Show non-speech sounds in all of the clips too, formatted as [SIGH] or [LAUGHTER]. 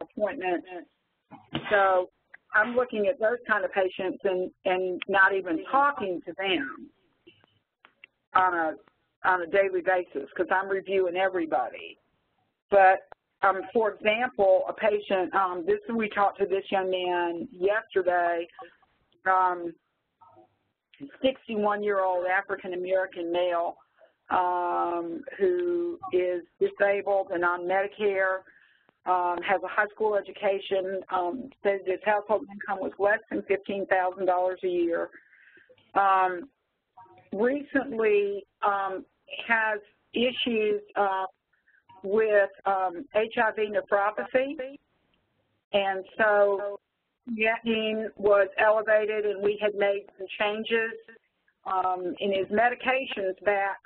appointments. So I'm looking at those kind of patients and, and not even talking to them on a on a daily basis because I'm reviewing everybody. But um, for example, a patient, um, this we talked to this young man yesterday, um, 61-year-old African-American male um, who is disabled and on Medicare, has a high school education, um, says his household income was less than $15,000 a year. Um, recently um, has issues uh, with um, HIV nephropathy, and so creatinine was elevated, and we had made some changes um, in his medications back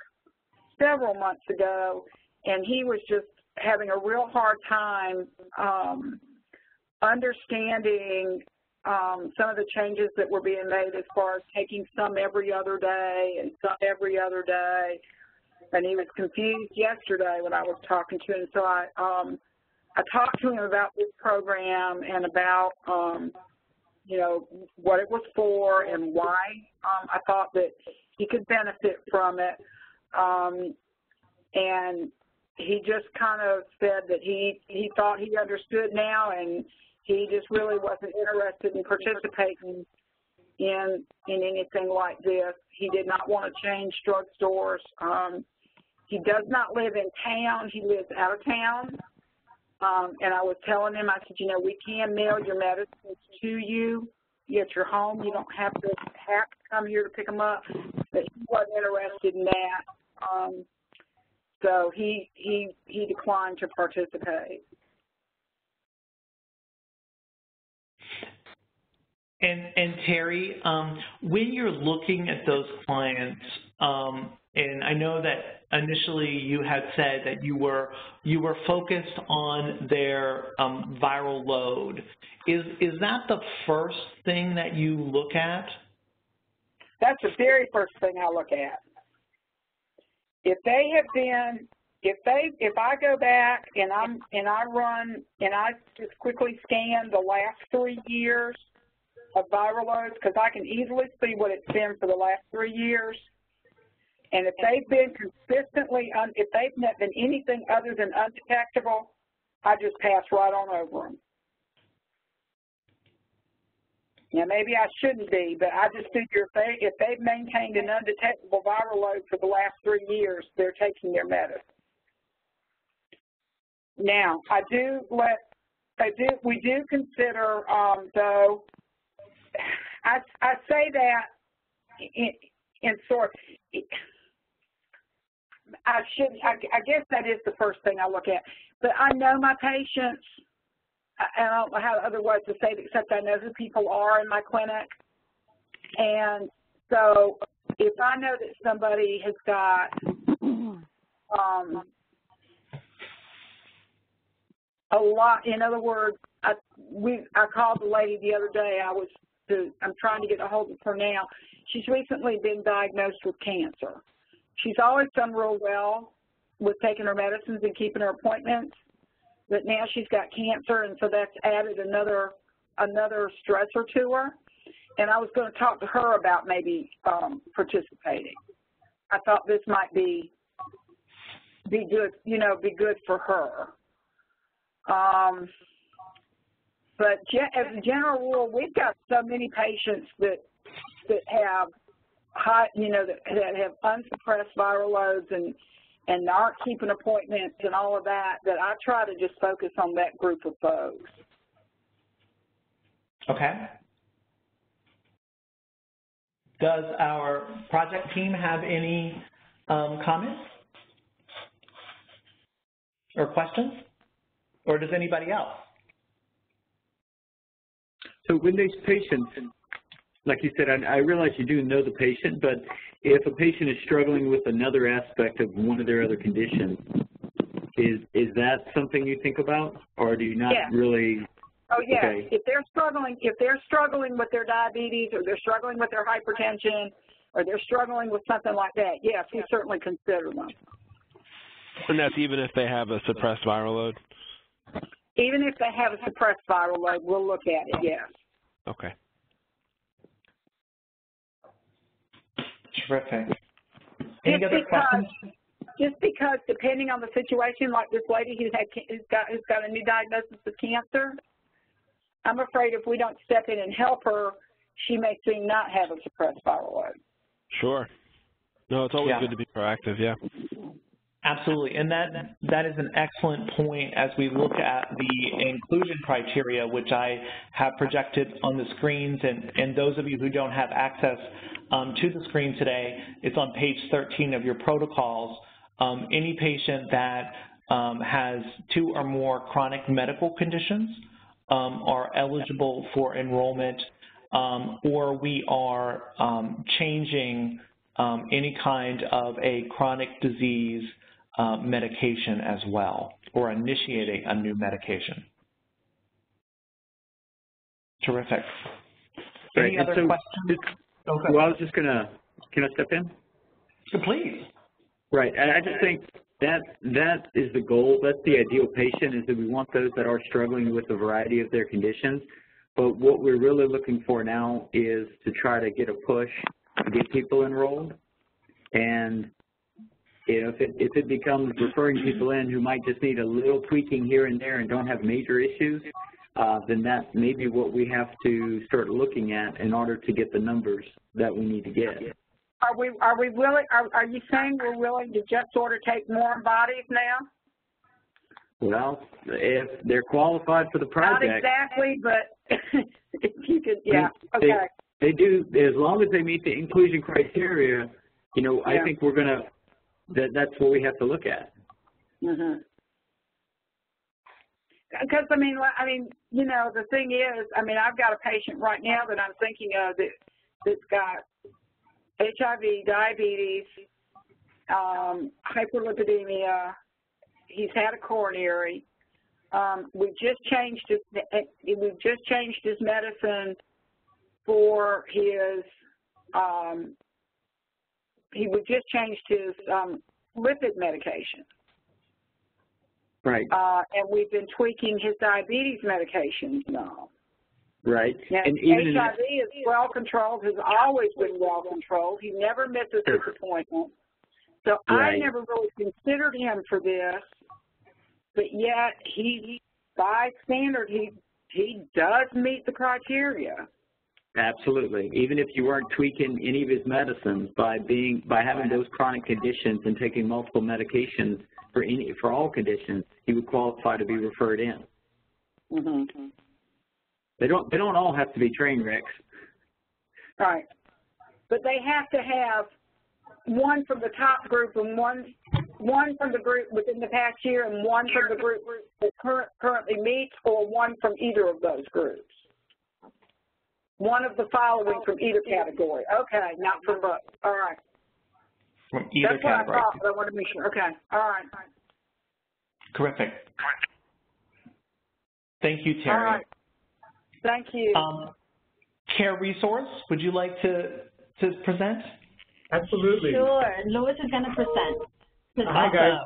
several months ago, and he was just having a real hard time um, understanding um, some of the changes that were being made as far as taking some every other day and some every other day. And he was confused yesterday when I was talking to him. So I, um, I talked to him about this program and about, um, you know, what it was for and why um, I thought that he could benefit from it. Um, and he just kind of said that he he thought he understood now, and he just really wasn't interested in participating in in anything like this. He did not want to change drugstores. Um, he does not live in town. He lives out of town. Um, and I was telling him, I said, you know, we can mail your medicines to you at your home. You don't have to have to come here to pick them up. But he wasn't interested in that. Um, so he he he declined to participate. And and Terry, um, when you're looking at those clients, um, and I know that initially you had said that you were you were focused on their um, viral load. Is is that the first thing that you look at? That's the very first thing I look at. If they have been, if they, if I go back and I'm and I run and I just quickly scan the last three years of viral loads because I can easily see what it's been for the last three years. And if they've been consistently, un, if they've not been anything other than undetectable, I just pass right on over them. Now, maybe I shouldn't be, but I just figure if, they, if they've maintained an undetectable viral load for the last three years, they're taking their medicine. Now, I do let, I do, we do consider, um, though, I, I say that in, in sort, I should, I, I guess that is the first thing I look at. But I know my patients, and I don't know how other words to say it except I know who people are in my clinic. And so if I know that somebody has got um, a lot, in other words, I, we, I called the lady the other day. I was, to, I'm trying to get a hold of her now. She's recently been diagnosed with cancer. She's always done real well with taking her medicines and keeping her appointments but now she's got cancer, and so that's added another another stressor to her. And I was going to talk to her about maybe um, participating. I thought this might be be good, you know, be good for her. Um, but as a general rule, we've got so many patients that that have high, you know, that, that have unsuppressed viral loads and and aren't keeping appointments and all of that, that I try to just focus on that group of folks. Okay. Does our project team have any um, comments or questions? Or does anybody else? So when these patients, like you said, I, I realize you do know the patient, but if a patient is struggling with another aspect of one of their other conditions, is is that something you think about, or do you not yeah. really? Oh yeah. Okay. If they're struggling, if they're struggling with their diabetes, or they're struggling with their hypertension, or they're struggling with something like that, yes, we certainly consider them. And that's even if they have a suppressed viral load. Even if they have a suppressed viral load, we'll look at it, yes. Okay. Terrific. Any Just other because- questions? Just because depending on the situation, like this lady who had, ca- who's got, who's got a new diagnosis of cancer, I'm afraid if we don't step in and help her, she may soon not have a suppressed viral load. Sure. No, it's always Yeah. good to be proactive. Yeah. Absolutely, and that that is an excellent point as we look at the inclusion criteria, which I have projected on the screens, and, and those of you who don't have access to the screen today, it's on page 13 of your protocols. Um, any patient that um, has two or more chronic medical conditions um, are eligible for enrollment, um, or we are um, changing um, any kind of a chronic disease uh, medication as well, or initiating a new medication. Terrific. Right, Any and other so questions? Okay. Well, I was just gonna, can I step in? So Please. Right, and I just think that that is the goal. That's the ideal patient is that we want those that are struggling with a variety of their conditions. But what we're really looking for now is to try to get a push to get people enrolled. And you know, if it if it becomes referring people in who might just need a little tweaking here and there and don't have major issues, then that may be what we have to start looking at in order to get the numbers that we need to get. Are we, are we willing, are, are you saying we're willing to just sort of take more bodies now? Well, if they're qualified for the project. Not exactly, but [LAUGHS] if you could, yeah, okay. they do, as long as they meet the inclusion criteria, you know, I think we're gonna, that, that's what we have to look at. Mhm. Because I mean, I mean, you know, the thing is, I mean, I've got a patient right now that I'm thinking of that that's got HIV, diabetes, um, hyperlipidemia. He's had a coronary. Um, we just changed his. We've just changed his medicine for his. Um, he we just changed his um, lipid medication. Right, Uh, and we've been tweaking his diabetes medications now. right. Now, And even HIV is well controlled, has always been well controlled. He never misses his appointment. So I never really considered him for this, but yet he, by standard, he he does meet the criteria. absolutely. Even if you weren't tweaking any of his medicines by being, by having those chronic conditions and taking multiple medications for any, for all conditions, he would qualify to be referred in. Mm-hmm. They don't, they don't all have to be train wrecks. Right. But they have to have one from the top group and one one from the group within the past year and one from the group that current, currently meets or one from either of those groups. One of the following from either category. Okay, not from both. All right. From either That's what I thought, but I want to make sure. Okay. All right. Terrific. Thank you, Terry. right. Thank you. Um, Care Resource, would you like to, to present? Absolutely. Sure, Lois is gonna present. Hi, guys.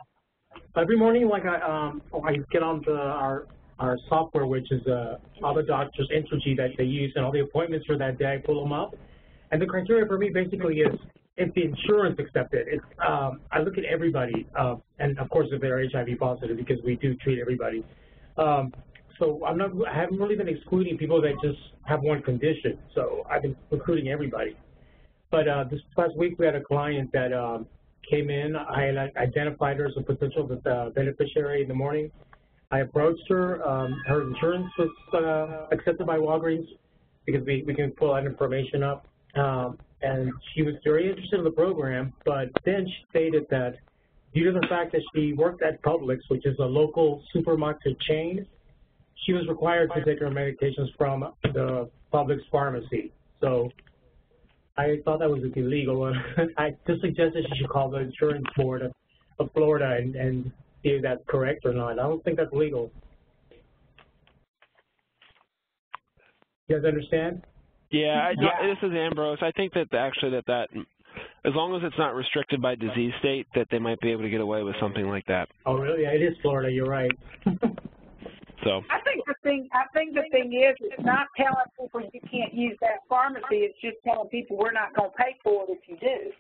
Every morning, like I, um, I get on the, our, our software, which is, uh, all the doctors, Intergy that they use and all the appointments for that day, I pull them up. And the criteria for me basically is, is the insurance accepted? It's, um, I look at everybody, uh, and of course if they're HIV positive because we do treat everybody. Um, so I'm not, I haven't really been excluding people that just have one condition. So I've been recruiting everybody. But uh, this past week, we had a client that um, came in. I identified her as a potential uh, beneficiary in the morning. I approached her. Um, her insurance was uh, accepted by Walgreens because we, we can pull that information up. Um, and she was very interested in the program, but then she stated that due to the fact that she worked at Publix, which is a local supermarket chain, she was required to take her medications from the Publix pharmacy. So I thought that was illegal. [LAUGHS] I just suggested she should call the insurance board of, of Florida and, and see if that's correct or not. I don't think that's legal. You guys understand? Yeah, I, Yeah. this is Ambrose. I think that actually that that, as long as it's not restricted by disease state, that they might be able to get away with something like that. Oh, really? Yeah, it is Florida. You're right. [LAUGHS] [LAUGHS] So I think the thing, I think the thing is, it's not telling people you can't use that pharmacy, it's just telling people we're not gonna pay for it if you do.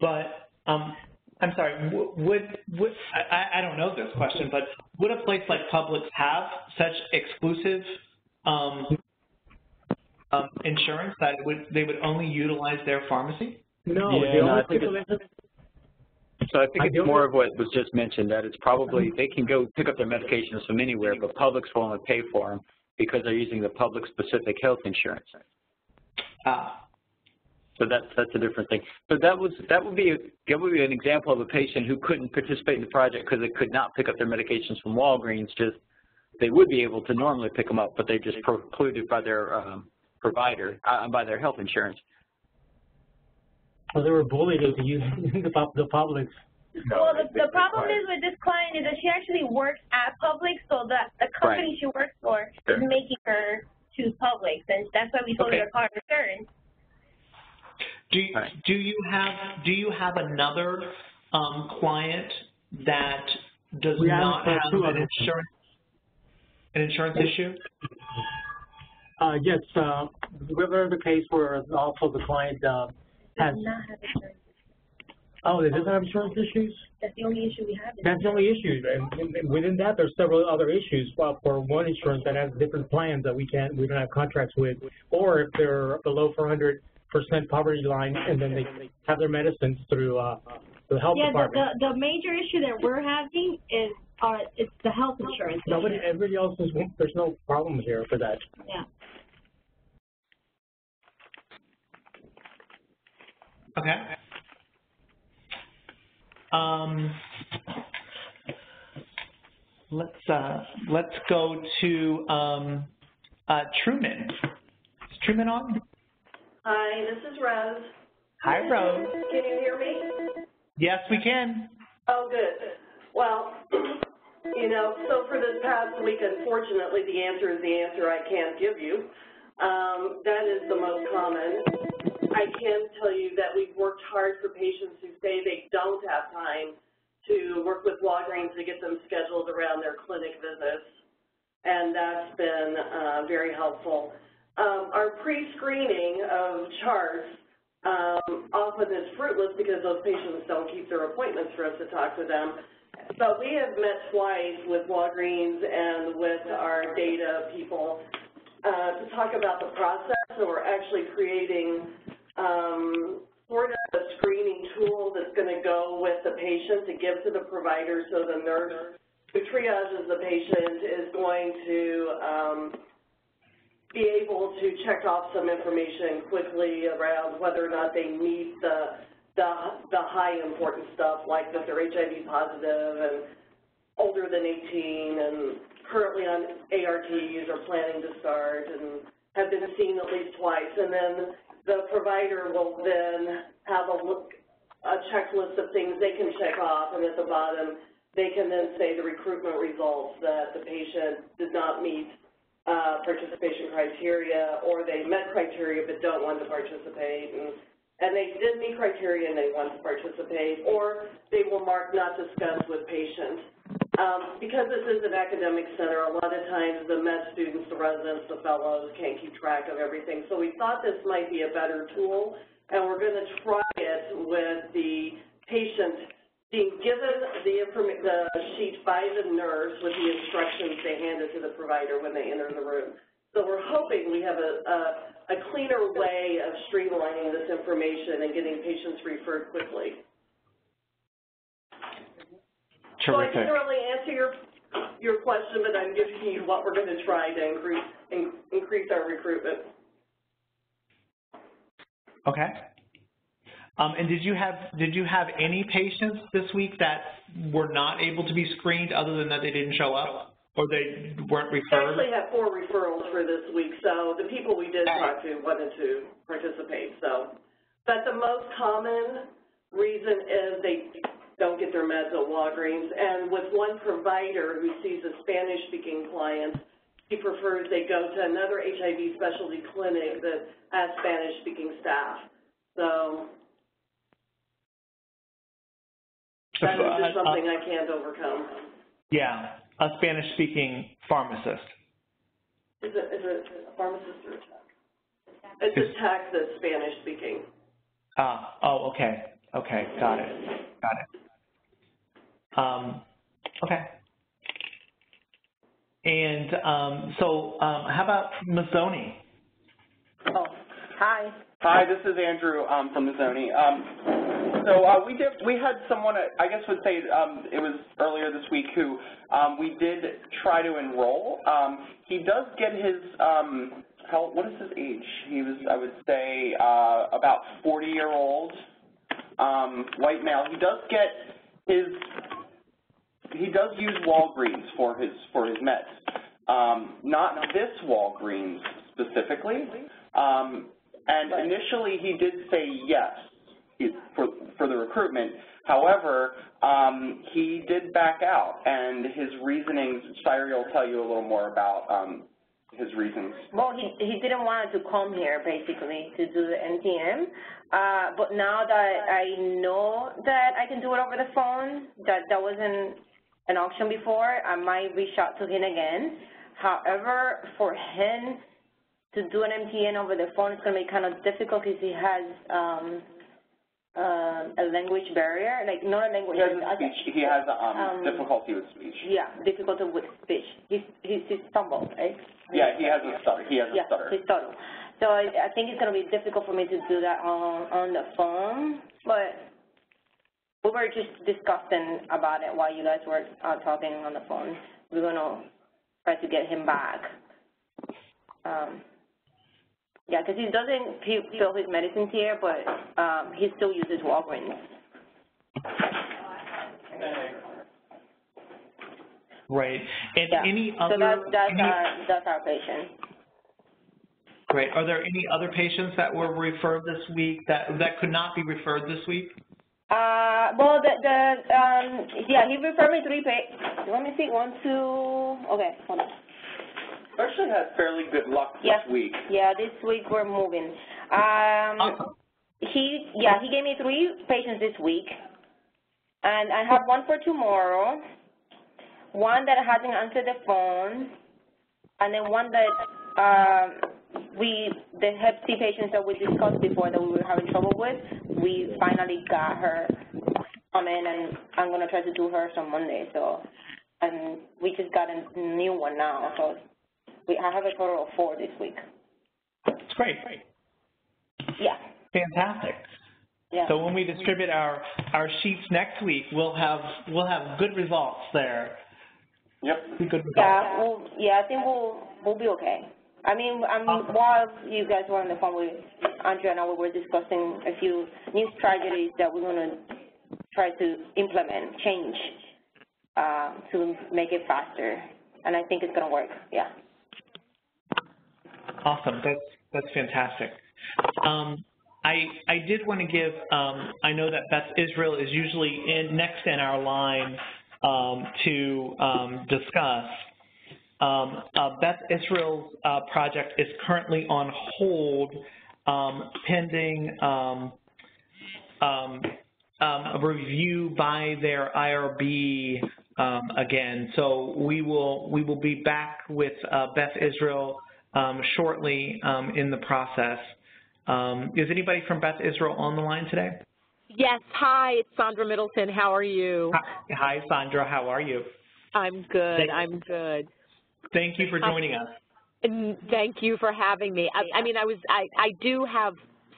But um, I'm sorry. Would would I, I don't know this question, but would a place like Publix have such exclusive um, um, insurance that it would they would only utilize their pharmacy? No, Yeah, the no, only I think stipulation, So I think I it's don't- more of what was just mentioned, that it's probably, they can go pick up their medications from anywhere, but Publix will only pay for them because they're using the Publix-specific health insurance. Ah, So that's, that's a different thing. But that was, that would be, that would be an example of a patient who couldn't participate in the project because they could not pick up their medications from Walgreens, just, they would be able to normally pick them up, but they're just precluded by their um, provider, uh, by their health insurance. well, they were bullied into using [LAUGHS] the, pub- the Publix. Well, the, the problem is with this client is that she actually works at Publix, so the, the company she works for Sure. is making her choose Publix, and that's why we told Okay. her to call insurance. Do you, Right. do you have do you have another um, client that does We not uh, have an others. insurance an insurance issue? Uh, yes, uh, we have another case where also the client, uh, has, Does not have insurance. oh, they doesn't have insurance issues? That's the only issue we have. That's the only issue, and and within that, there's several other issues. Well, for one insurance that has different plans that we can't, we don't have contracts with, or if they're below 400% poverty line, and then they have their medicines through, uh, the health Yeah, the, department. the, the major issue that we're having is, uh, it's the health insurance issue. Nobody, everybody else is, there's no problem here for that. Yeah. Okay. Um, let's uh, let's go to um, uh, Truman. Is Truman on? Hi, this is Rose. Hi, Rose. Can you hear me? Yes, we can. Oh, good. Well, [CLEARS THROAT] you know, so for this past week, unfortunately, the answer is the answer I can't give you. Um, that is the most common. I can tell you that we've worked hard for patients who say they don't have time to work with Walgreens to get them scheduled around their clinic visits, and that's been uh, very helpful. Um, our pre-screening of charts um, often is fruitless because those patients don't keep their appointments for us to talk to them. But we have met twice with Walgreens and with our data people uh, to talk about the process. So we're actually creating um, sort of a screening tool that's going to go with the patient to give to the provider so the nurse who triages the patient is going to um, be able to check off some information quickly around whether or not they meet the the, the high important stuff like that they're HIV positive and older than 18 and currently on ARTs or planning to start and have been seen at least twice. And then the provider will then have a look, a checklist of things they can check off and at the bottom they can then say the recruitment results that the patient did not meet participation criteria or they met criteria but don't want to participate and and they did meet criteria and they want to participate, or they will mark not discussed with patients. Um, because this is an academic center, a lot of times the med students, the residents, the fellows can't keep track of everything. So we thought this might be a better tool, and we're going to try it with the patient being given the, the sheet by the nurse with the instructions they hand it to the provider when they enter the room. So we're hoping we have a, a a cleaner way of streamlining this information and getting patients referred quickly. So I Terrific. didn't really answer your, your question, but I'm giving you what we're going to try to increase, in- increase our recruitment. Okay. Um, and did you have did you have any patients this week that were not able to be screened other than that they didn't show up or they weren't referred? We actually have four referrals for this week, so the people we did talk to wanted to participate, so. But the most common reason is they don't get their meds at Walgreens, and with one provider who sees a Spanish-speaking client, he prefers they go to another HIV specialty clinic that has Spanish-speaking staff. So That is just something I can't overcome. Yeah, a Spanish-speaking pharmacist. Is it, is it a pharmacist or a tech? It's a tech that's Spanish speaking. Ah, oh, okay, okay, got it, got it. Um, okay. And um, so, um, how about Mazzoni? Oh, hi. Hi, this is Andrew um, from Mazzoni. Um, so uh, we did. We had someone. I guess would say um, it was earlier this week who um, we did try to enroll. Um, he does get his. Um, how? What is his age? He was. I would say uh, about 40 year old, um, white male. He does get his. He does use Walgreens for his for his meds. Um, not this Walgreens specifically. Um, and initially he did say yes for, for the recruitment. However, um, he did back out, and his reasonings, Shirey will tell you a little more about um, his reasons. Well, he, he didn't want to come here, basically, to do the MTM. Uh, but now that I know that I can do it over the phone, that that wasn't an option before, I might reach out to him again. However, for him to do an MTM over the phone, it's going to be kind of difficult because he has um, uh, a language barrier, like not a language. He has a speech. He has um, Um, difficulty with speech. Yeah, difficulty with speech. He's he's, he's stumble, right? Yeah, he has a stutter. He has a yeah, stutter. he's stutter. So I, I think it's going to be difficult for me to do that on on the phone, but we were just discussing about it while you guys were uh, talking on the phone. We're going to try to get him back. Um, yeah, because he doesn't fill his medicines here, but um, he still uses Walgreens. Right. And Yeah. any So that's that's any- our that's our patient. Great. Are there any other patients that were referred this week that that could not be referred this week? Uh, well, the, the, um, yeah, he referred me three pa- let me see, one, two, okay, hold on. Actually had fairly good luck this Yeah. week. Yeah, this week we're moving. Um, he, yeah, he gave me three patients this week, and I have one for tomorrow, one that hasn't answered the phone, and then one that, um, we, the Hep C patients that we discussed before that we were having trouble with, we finally got her come in, and I'm gonna try to do hers on Monday, so, and we just got a new one now, so we, I have a total of four this week. It's great. Yeah, Fantastic. yeah. So when we distribute our our sheets next week, we'll have we'll have good results there. Yep. Good results. Yeah, well, yeah, I think we'll, we'll be okay. I mean, um, while you guys were on the phone with Andrea and I, we were discussing a few new strategies that we're gonna try to implement, change, uh, to make it faster. And I think it's gonna work, yeah. Awesome. That's that's fantastic. Um, I I did want to give. Um, I know that Beth Israel is usually in next in our line um, to um, discuss. Um, uh, Beth Israel's uh, project is currently on hold um, pending um, um, a review by their IRB again. So we will we will be back with uh, Beth Israel shortly um, in the process. Um, is anybody from Beth Israel on the line today? Yes, hi, it's Sandra Middleton. How are you? Hi, hi, Sandra. How are you? I'm good. Thank- I'm good. Thank you for joining us. And thank you for having me. I, I mean, I was I, I do have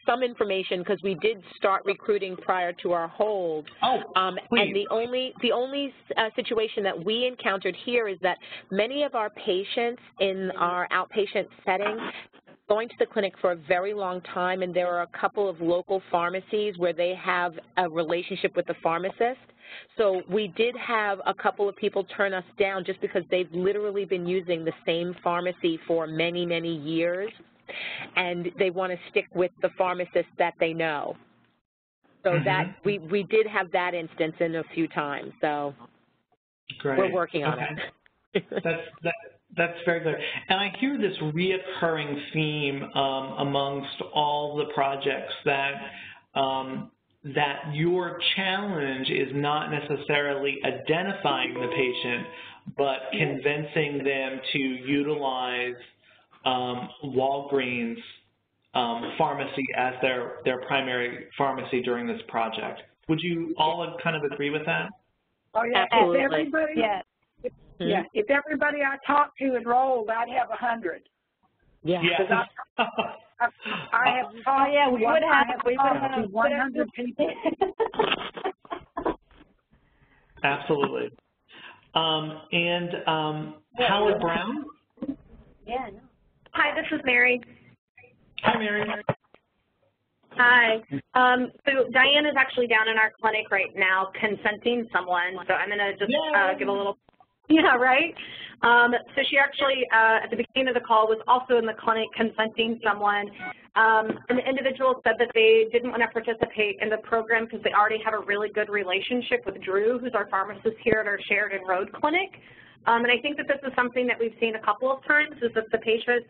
some information because we did start recruiting prior to our hold. Oh, um, please. and the only the only uh, situation that we encountered here is that many of our patients in our outpatient setting going to the clinic for a very long time, and there are a couple of local pharmacies where they have a relationship with the pharmacist. So we did have a couple of people turn us down just because they've literally been using the same pharmacy for many, many years, and they want to stick with the pharmacist that they know. So Mhm. that we we did have that instance in a few times. So Great. we're working on Okay. it. [LAUGHS] That's that, that's very good. And I hear this reoccurring theme um, amongst all the projects that um, that your challenge is not necessarily identifying the patient, but convincing them to utilize um, Walgreens um, pharmacy as their, their primary pharmacy during this project. Would you all kind of agree with that? Oh, yeah. Absolutely. If everybody, Yeah. if, yeah, if everybody I talked to enrolled, I'd have a hundred. Yeah. Yes. I, I have talked Oh, yeah, we to, would I have- have we would have- one hundred people. [LAUGHS] Absolutely. Um, and um, Howard Brown? Yeah, no. Hi, this is Mary. Hi, Mary. Hi. Um, so Diane is actually down in our clinic right now consenting someone, so I'm going to just uh, give a little, [LAUGHS] yeah, right? Um, so she actually, uh, at the beginning of the call, was also in the clinic consenting someone. Um, and the individual said that they didn't want to participate in the program because they already have a really good relationship with Drew, who's our pharmacist here at our Sheridan Road Clinic. Um, and I think that this is something that we've seen a couple of times, is that the patients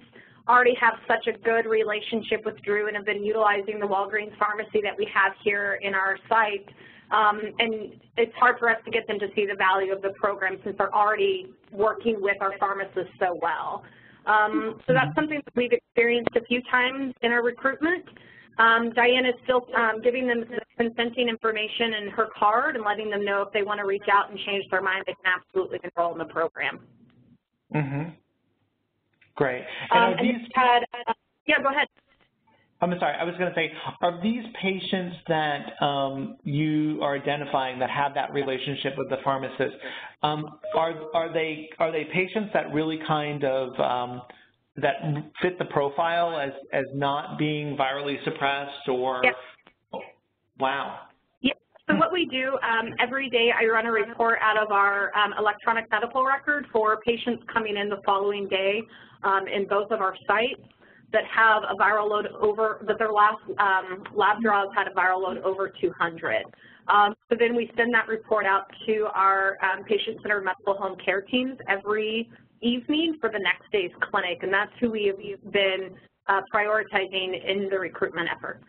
already have such a good relationship with Drew and have been utilizing the Walgreens pharmacy that we have here in our site. Um, and it's hard for us to get them to see the value of the program since they're already working with our pharmacists so well. Um, so that's something that we've experienced a few times in our recruitment. Um, Diane is still um, giving them the consenting information in her card and letting them know if they want to reach out and change their mind, they can absolutely enroll in the program. Mm-hmm. Great. And Um, are and these, uh, yeah, go ahead. I'm sorry, I was going to say, are these patients that um, you are identifying that have that relationship with the pharmacist, um, are, are, they, are they patients that really kind of, um, that fit the profile as, as not being virally suppressed or? Yep. Wow. So what we do, um, every day I run a report out of our um, electronic medical record for patients coming in the following day um, in both of our sites that have a viral load over, that their last um, lab draws had a viral load over 200. Um, so then we send that report out to our um, patient-centered medical home care teams every evening for the next day's clinic, and that's who we have been uh, prioritizing in the recruitment efforts.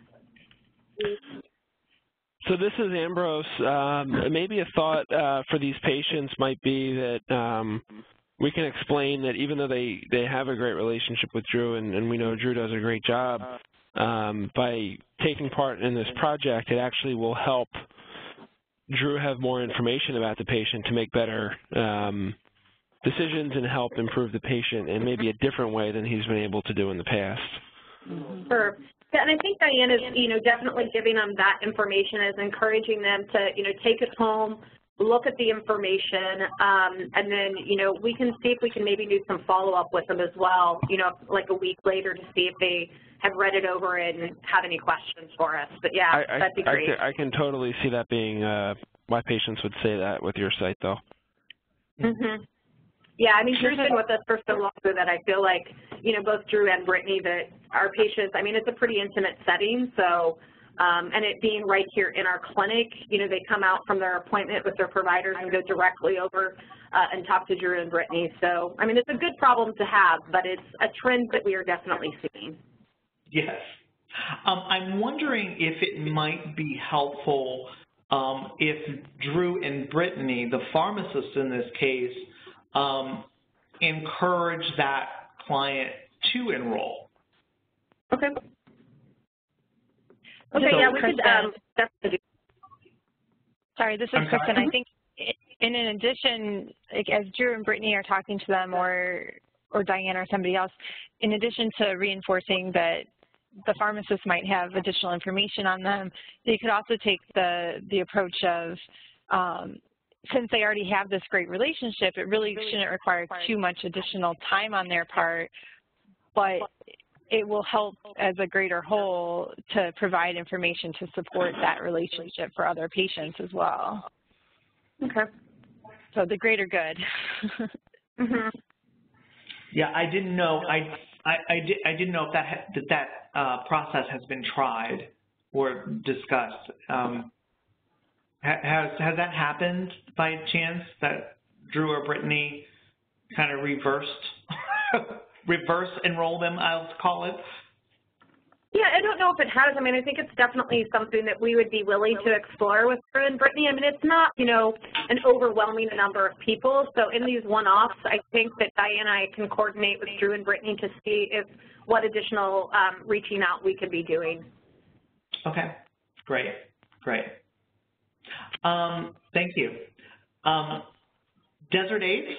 So this is Ambrose. Um, maybe a thought uh, for these patients might be that um, we can explain that even though they, they have a great relationship with Drew, and, and we know Drew does a great job, um, by taking part in this project, it actually will help Drew have more information about the patient to make better um, decisions and help improve the patient in maybe a different way than he's been able to do in the past. Sure. Yeah, and I think Diane is, you know, definitely giving them that information, is encouraging them to, you know, take it home, look at the information, um, and then, you know, we can see if we can maybe do some follow-up with them as well, you know, like a week later to see if they have read it over and have any questions for us. But yeah, I, I, that'd be I great. can, I can totally see that being uh, why patients would say that with your site, though. hmm Yeah, I mean, Drew's been with us for so long that I feel like, you know, both Drew and Brittany, that our patients, I mean, it's a pretty intimate setting, so, um, and it being right here in our clinic, you know, they come out from their appointment with their providers and go directly over uh, and talk to Drew and Brittany. So, I mean, it's a good problem to have, but it's a trend that we are definitely seeing. Yes. Um, I'm wondering if it might be helpful um, if Drew and Brittany, the pharmacists in this case, um, encourage that client to enroll. Okay. So, Okay, yeah, we could um, Sorry, this is I'm sorry? Kristen. I think in in addition, like as Drew and Brittany are talking to them or or Diane or somebody else, in addition to reinforcing that the pharmacist might have additional information on them, they could also take the the approach of um, since they already have this great relationship, it really shouldn't require too much additional time on their part, but it will help as a greater whole to provide information to support that relationship for other patients as well. Okay. So the greater good. Mhm. Yeah, I didn't know. I I, I, did, I didn't know if that ha- that, that uh, process has been tried or discussed. Um, ha- has has that happened by chance that Drew or Brittany kind of reversed [LAUGHS] reverse enroll them? I'll call it. Yeah, I don't know if it has. I mean, I think it's definitely something that we would be willing to explore with Drew and Brittany. I mean, it's not, you know, an overwhelming number of people. So in these one-offs, I think that Diane and I can coordinate with Drew and Brittany to see if what additional um, reaching out we could be doing. Okay, great, great. Um, thank you. Um, Desert Aids?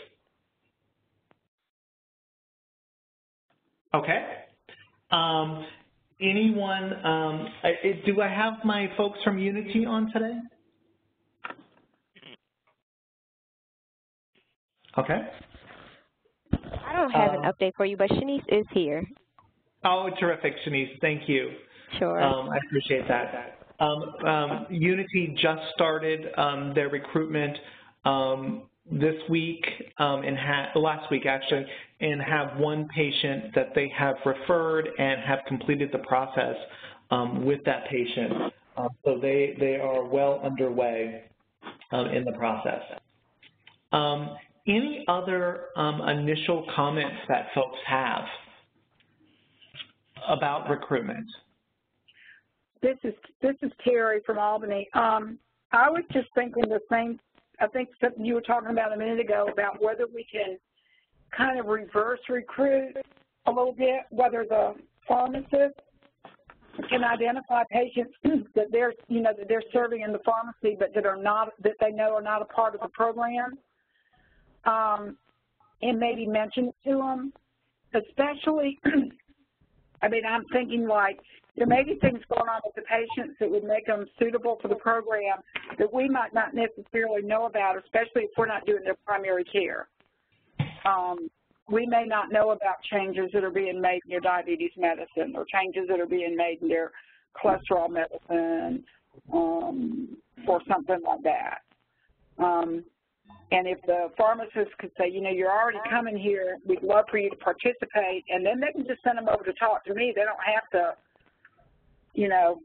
Okay. Um, anyone, um, I, do I have my folks from Unity on today? Okay. I don't have an Um, update for you, but Shanice is here. Oh, terrific, Shanice. Thank you. Sure. Um, I appreciate that. Um, um, Unity just started um, their recruitment um, this week um, and last week actually, and have one patient that they have referred and have completed the process um, with that patient. So they they are well underway in the process. Any other initial comments that folks have about recruitment? This is this is Terry from Albany. Um, I was just thinking the same. I think something you were talking about a minute ago about whether we can kind of reverse recruit a little bit, whether the pharmacist can identify patients [CLEARS THROAT] that they're you know that they're serving in the pharmacy, but that are not that they know are not a part of the program, um, and maybe mention it to them, especially. [CLEARS THROAT] I mean, I'm thinking like there may be things going on with the patients that would make them suitable for the program that we might not necessarily know about, especially if we're not doing their primary care. Um, we may not know about changes that are being made in their diabetes medicine or changes that are being made in their cholesterol medicine um, or something like that. Um, and if the pharmacist could say, you know, you're already coming here, we'd love for you to participate, and then they can just send them over to talk to me. They don't have to, you know,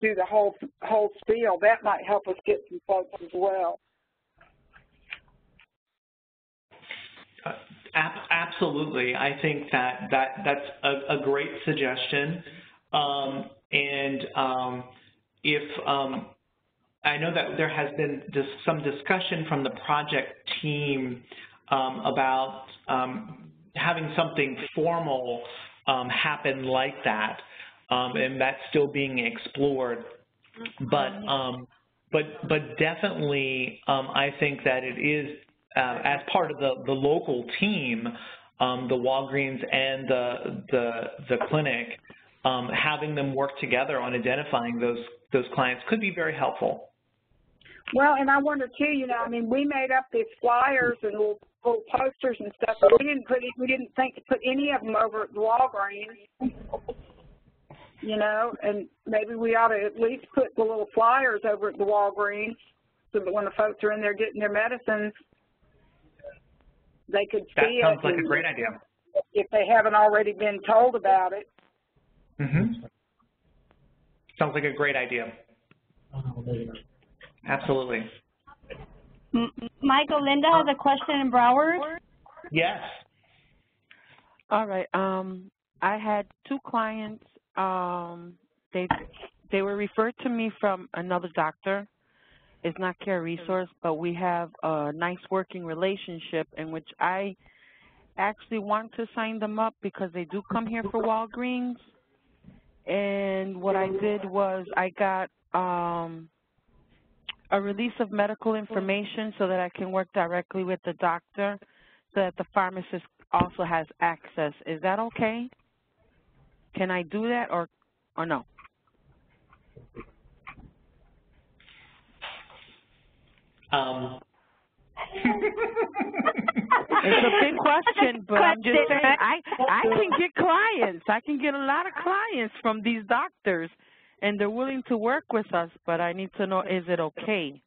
do the whole whole spiel. That might help us get some folks as well. Ab absolutely. I think that, that that's a, a great suggestion. Um, and um, if um, I know that there has been some discussion from the project team um, about um, having something formal um, happen like that, and that's still being explored. But but but definitely, I think that it is uh, as part of the, the local team, um, the Walgreens and the, the, the clinic, um, having them work together on identifying those, those clients could be very helpful. Well, and I wonder too, you know, I mean, we made up these flyers and little, little posters and stuff, but we didn't put, we didn't think to put any of them over at the Walgreens. You know, and maybe we ought to at least put the little flyers over at the Walgreens so that when the folks are in there getting their medicines, they could that see sounds it. like a great idea. If they haven't already been told about it. Mm-hmm. Sounds like a great idea. Absolutely. Michael, Linda has a question in Broward. Yes. All right. Um, I had two clients. Um, they they were referred to me from another doctor. It's not Care Resource, but we have a nice working relationship in which I actually want to sign them up because they do come here for Walgreens. And what I did was I got um, a release of medical information so that I can work directly with the doctor so that the pharmacist also has access. Is that okay? Can I do that or, or no? Um, it's a big question, but I'm just saying I I can get clients. I can get a lot of clients from these doctors, and they're willing to work with us. But I need to know is it okay?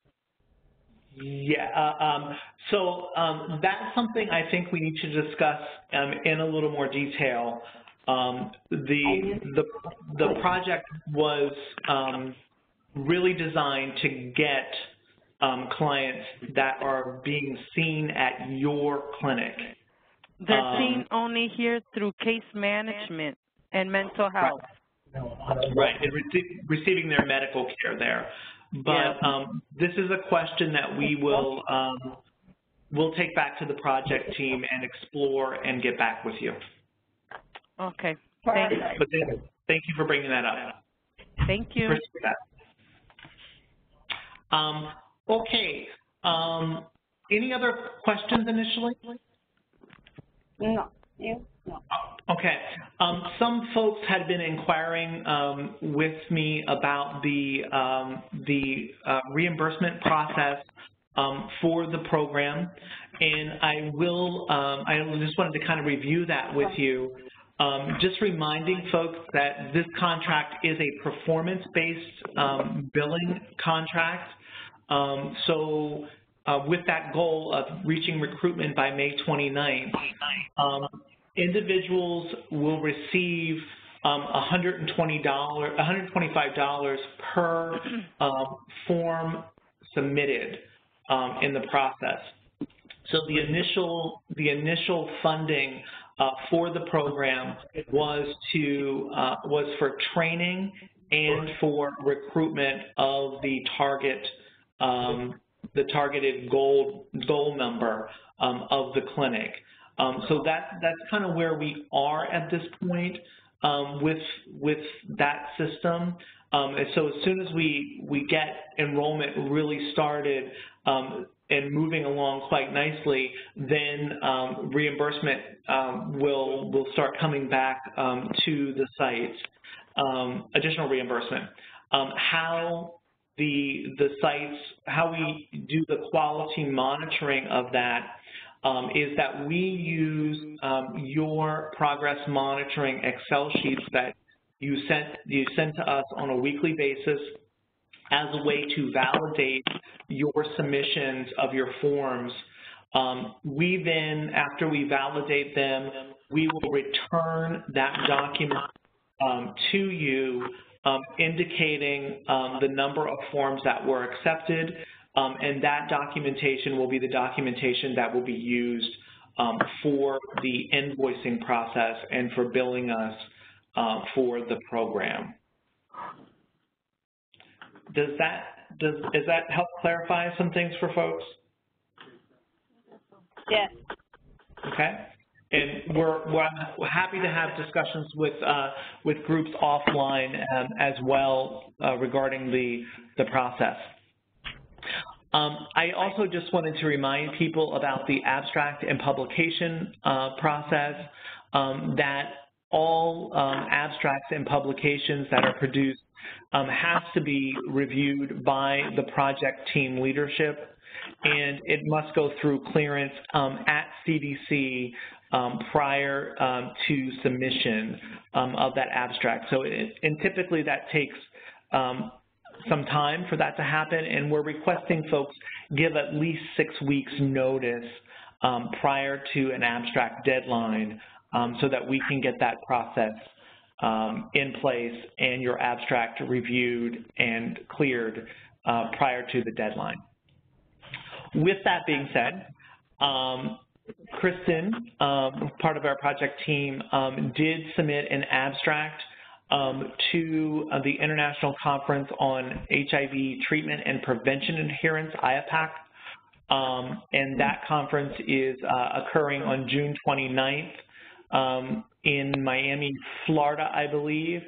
Yeah, uh, um, so um, that's something I think we need to discuss um, in a little more detail. Um, the, the, the project was um, really designed to get um, clients that are being seen at your clinic. They're Um, seen only here through case management and mental health. Right, and rece receiving their medical care there. But um, this is a question that we will um, we'll take back to the project team and explore and get back with you. Okay. Thank you. But thank, thank you for bringing that up. Thank you. That. Um, okay. Um, any other questions initially? No. You? No. Okay. Um, some folks had been inquiring um, with me about the um, the uh, reimbursement process um, for the program, and I will. Um, I just wanted to kind of review that with you. Um, just reminding folks that this contract is a performance-based billing contract. so uh, with that goal of reaching recruitment by May 29th, um, individuals will receive um, $120, $125 per um, form submitted um, in the process. So the initial, the initial funding for the program was to uh, was for training and for recruitment of the target um, the targeted goal goal number um, of the clinic. Um, so that that's kind of where we are at this point um, with with that system. Um, and so as soon as we we get enrollment really started um, and moving along quite nicely, then um, reimbursement will will start coming back to the sites. additional reimbursement. how the the sites, how we do the quality monitoring of that um, is that we use um, your progress monitoring Excel sheets that you sent you send to us on a weekly basis as a way to validate your submissions of your forms. Um, we then, after we validate them, we will return that document um, to you um, indicating um, the number of forms that were accepted, um, and that documentation will be the documentation that will be used um, for the invoicing process and for billing us uh, for the program. Does that does does that help clarify some things for folks? Yes. Okay and we're, we're, happy to have discussions with uh, with groups offline um, as well uh, regarding the the process. Um, I also just wanted to remind people about the abstract and publication uh, process um, that all um, abstracts and publications that are produced um, has to be reviewed by the project team leadership and it must go through clearance um, at CDC um, prior um, to submission um, of that abstract. So, it, and typically that takes um, some time for that to happen, and we're requesting folks give at least six weeks notice um, prior to an abstract deadline so that we can get that process in place and your abstract reviewed and cleared uh, prior to the deadline. With that being said, um, Kristen, um, part of our project team, um, did submit an abstract um, to uh, the International Conference on HIV Treatment and Prevention Adherence, IAPAC, um, and that conference is uh, occurring on June 29th um, in Miami, Florida, I believe,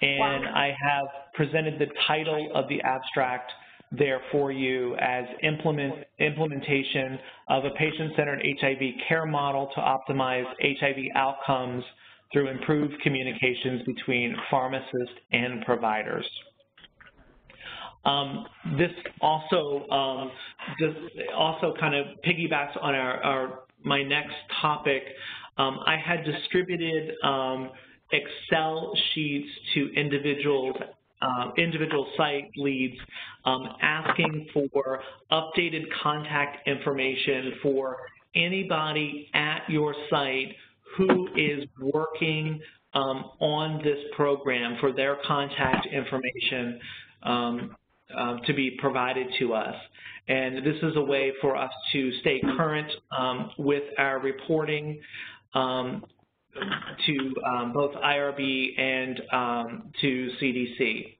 and wow. I have presented the title of the abstract there for you as implement, implementation of a patient-centered HIV care model to optimize HIV outcomes through improved communications between pharmacists and providers. Um, this also um, this also kind of piggybacks on our, our my next topic. Um, I had distributed um, Excel sheets to individuals uh, individual site leads um, asking for updated contact information for anybody at your site who is working um, on this program for their contact information um, uh, to be provided to us. And this is a way for us to stay current um, with our reporting um, to um, both IRB and um, to CDC.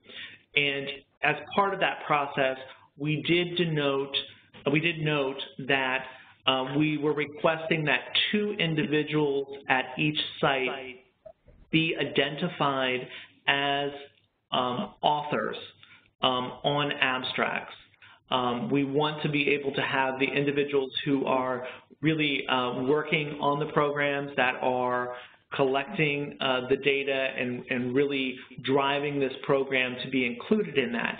And as part of that process, we did denote, we did note that um, we were requesting that two individuals at each site be identified as um, authors um, on abstracts. Um, we want to be able to have the individuals who are really uh, working on the programs that are collecting uh, the data and, and, really driving this program to be included in that.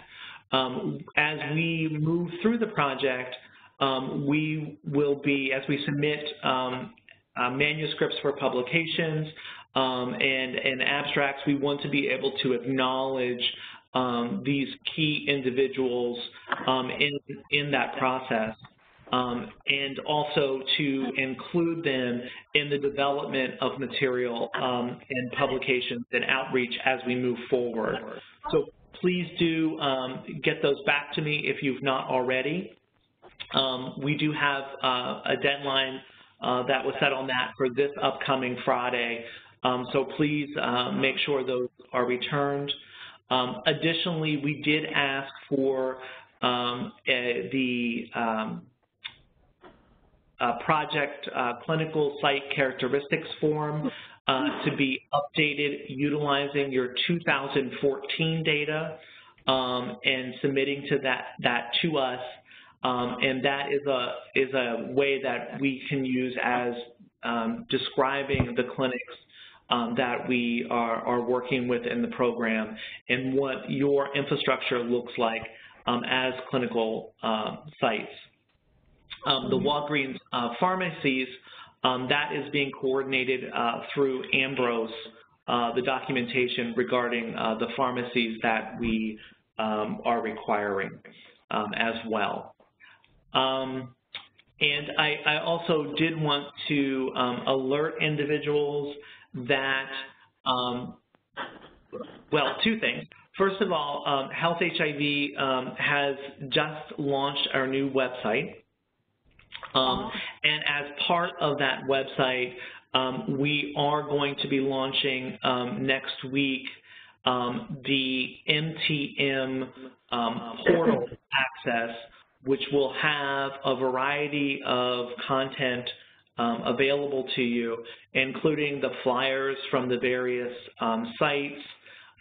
Um, as we move through the project, um, we will be, as we submit um, uh, manuscripts for publications um, and, and abstracts, we want to be able to acknowledge um, these key individuals um, in, in that process. Um, and also to include them in the development of material um, and publications and outreach as we move forward. So please do um, get those back to me if you've not already. Um, we do have uh, a deadline uh, that was set on that for this upcoming Friday. Um, so please uh, make sure those are returned. Um, additionally, we did ask for um, the um, project uh, clinical site characteristics form uh, to be updated utilizing your 2014 data um, and submitting to that, that to us. Um, and that is a, is a way that we can use as um, describing the clinics um, that we are, are working with in the program and what your infrastructure looks like um, as clinical uh, sites. The Walgreens uh, pharmacies, um, that is being coordinated uh, through Ambrose, uh, the documentation regarding the pharmacies that we um, are requiring um, as well. And I, I, also did want to um, alert individuals that, um, well, two things. First of all, um, Health HIV has just launched our new website. Um, and as part of that website, um, we are going to be launching um, next week the MTM portal access, which will have a variety of content um, available to you, including the flyers from the various um, sites,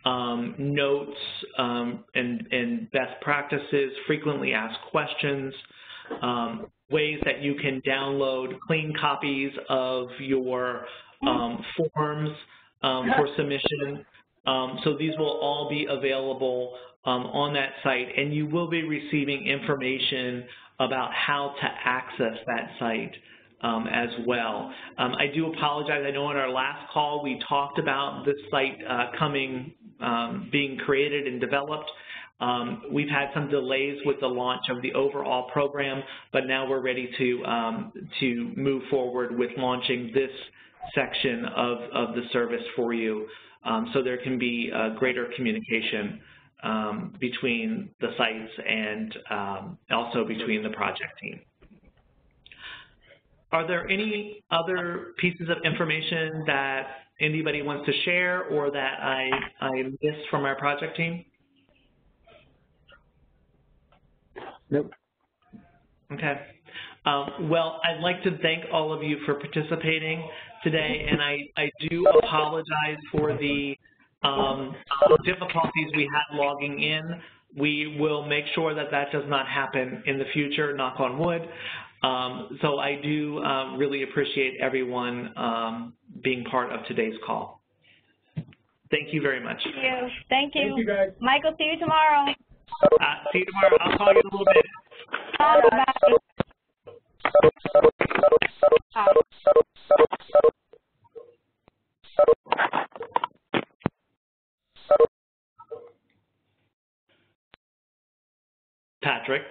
um, notes um, and, and, best practices, frequently asked questions, um, ways that you can download clean copies of your um, forms for submission. so these will all be available on that site, and you will be receiving information about how to access that site um, as well. Um, I do apologize. I know in our last call we talked about this site uh, coming, um, being created and developed. Um, we've had some delays with the launch of the overall program, but now we're ready to um, to move forward with launching this section of, of the service for you um, so there can be greater communication between the sites and also between the project team. Are there any other pieces of information that anybody wants to share or that I, I missed from our project team? Nope. Okay. Um, well, I'd like to thank all of you for participating today, and I, I do apologize for the um, difficulties we had logging in. We will make sure that that does not happen in the future, knock on wood. Um, so I do um, really appreciate everyone um, being part of today's call. Thank you very much. Thank you. Thank you. Thank you guys. Michael, see you tomorrow. Uh, see you tomorrow. I'll call you in a little bit. Bye. Patrick.